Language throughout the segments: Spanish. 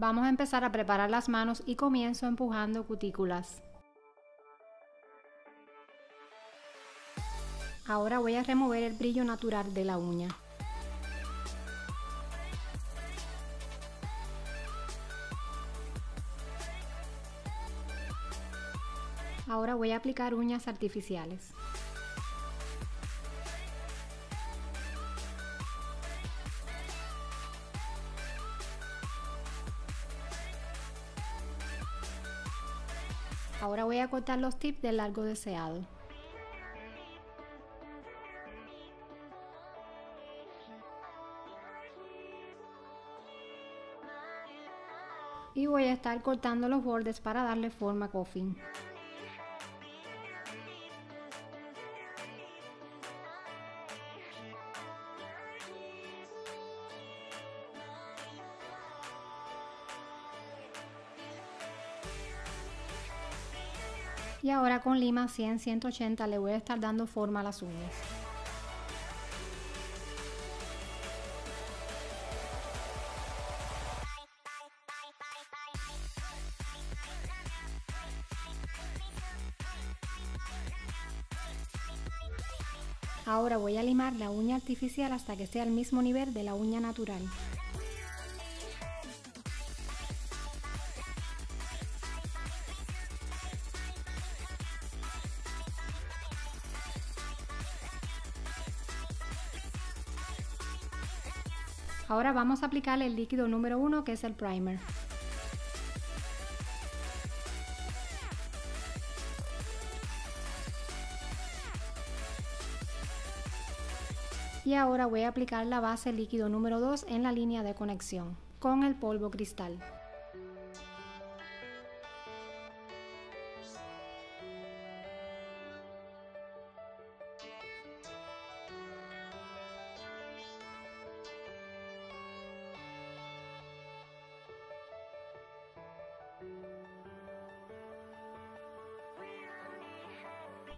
Vamos a empezar a preparar las manos y comienzo empujando cutículas. Ahora voy a remover el brillo natural de la uña. Ahora voy a aplicar uñas artificiales. Ahora voy a cortar los tips del largo deseado. Y voy a estar cortando los bordes para darle forma a coffin. Y ahora con lima 100-180 le voy a estar dando forma a las uñas. Ahora voy a limar la uña artificial hasta que esté al mismo nivel de la uña natural. Ahora vamos a aplicar el líquido número 1 que es el primer. Y ahora voy a aplicar la base líquido número 2 en la línea de conexión con el polvo cristal.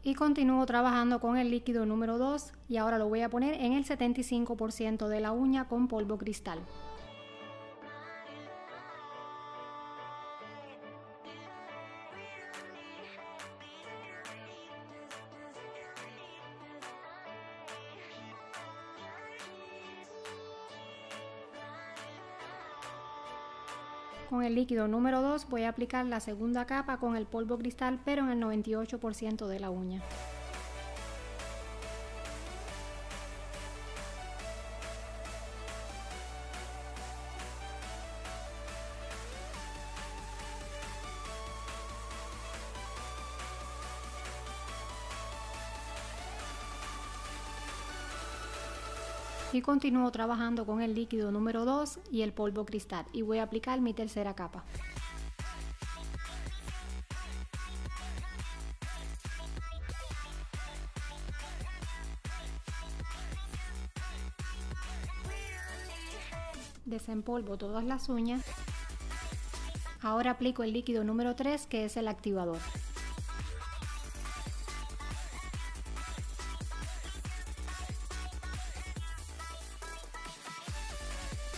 Y continúo trabajando con el líquido número 2 y ahora lo voy a poner en el 75% de la uña con polvo cristal. Con el líquido número 2 voy a aplicar la segunda capa con el polvo cristal pero en el 98% de la uña. Y continúo trabajando con el líquido número 2 y el polvo cristal y voy a aplicar mi tercera capa. Desempolvo todas las uñas. Ahora aplico el líquido número 3 que es el activador.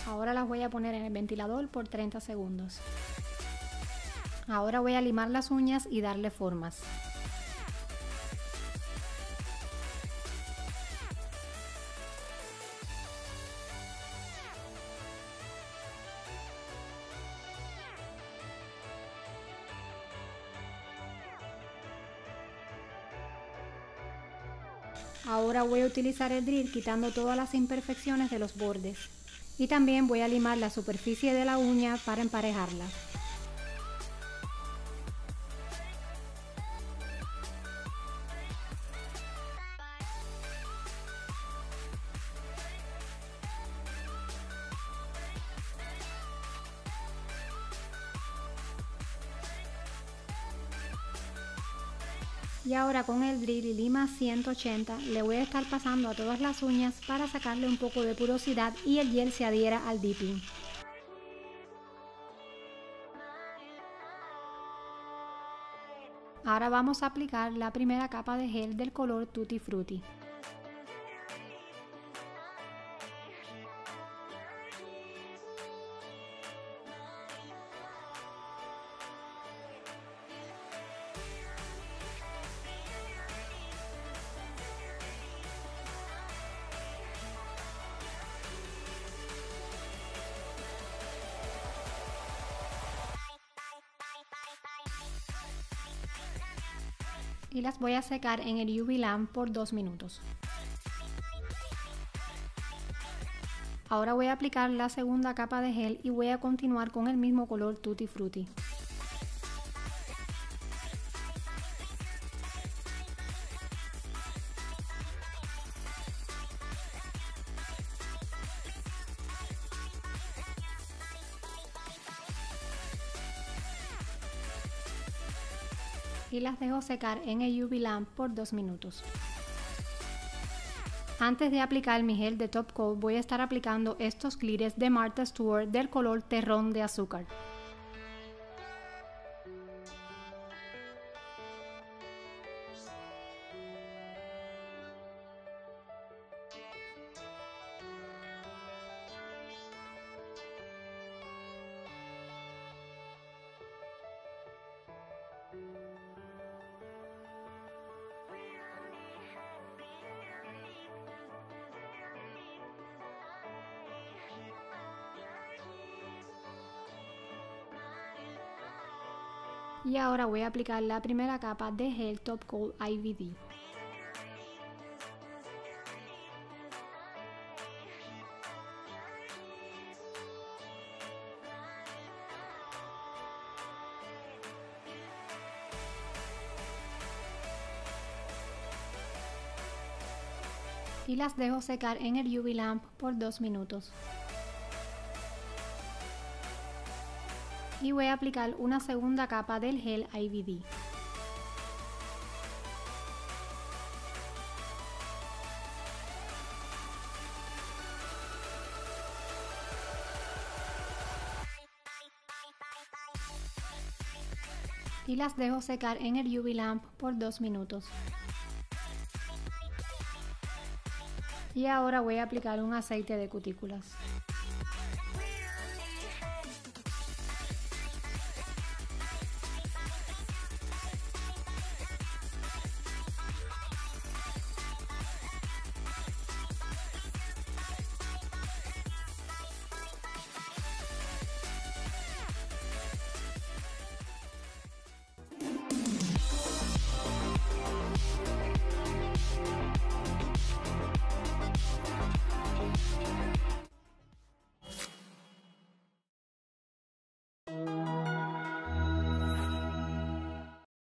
Ahora las voy a poner en el ventilador por 30 segundos. Ahora voy a limar las uñas y darle formas. Ahora voy a utilizar el drill quitando todas las imperfecciones de los bordes y también voy a limar la superficie de la uña para emparejarla. Y ahora con el drill y lima 180 le voy a estar pasando a todas las uñas para sacarle un poco de porosidad y el gel se adhiera al dipping. Ahora vamos a aplicar la primera capa de gel del color Tutti Frutti. Y las voy a secar en el UV lamp por 2 minutos. Ahora voy a aplicar la segunda capa de gel y voy a continuar con el mismo color Tutti Frutti. Y las dejo secar en el UV lamp por 2 minutos. Antes de aplicar mi gel de top coat voy a estar aplicando estos glitters de Martha Stewart del color terrón de azúcar. Y ahora voy a aplicar la primera capa de gel Top Coat IVD. y las dejo secar en el UV lamp por 2 minutos. Y voy a aplicar una segunda capa del gel IVD. y las dejo secar en el UV lamp por 2 minutos. Y ahora voy a aplicar un aceite de cutículas.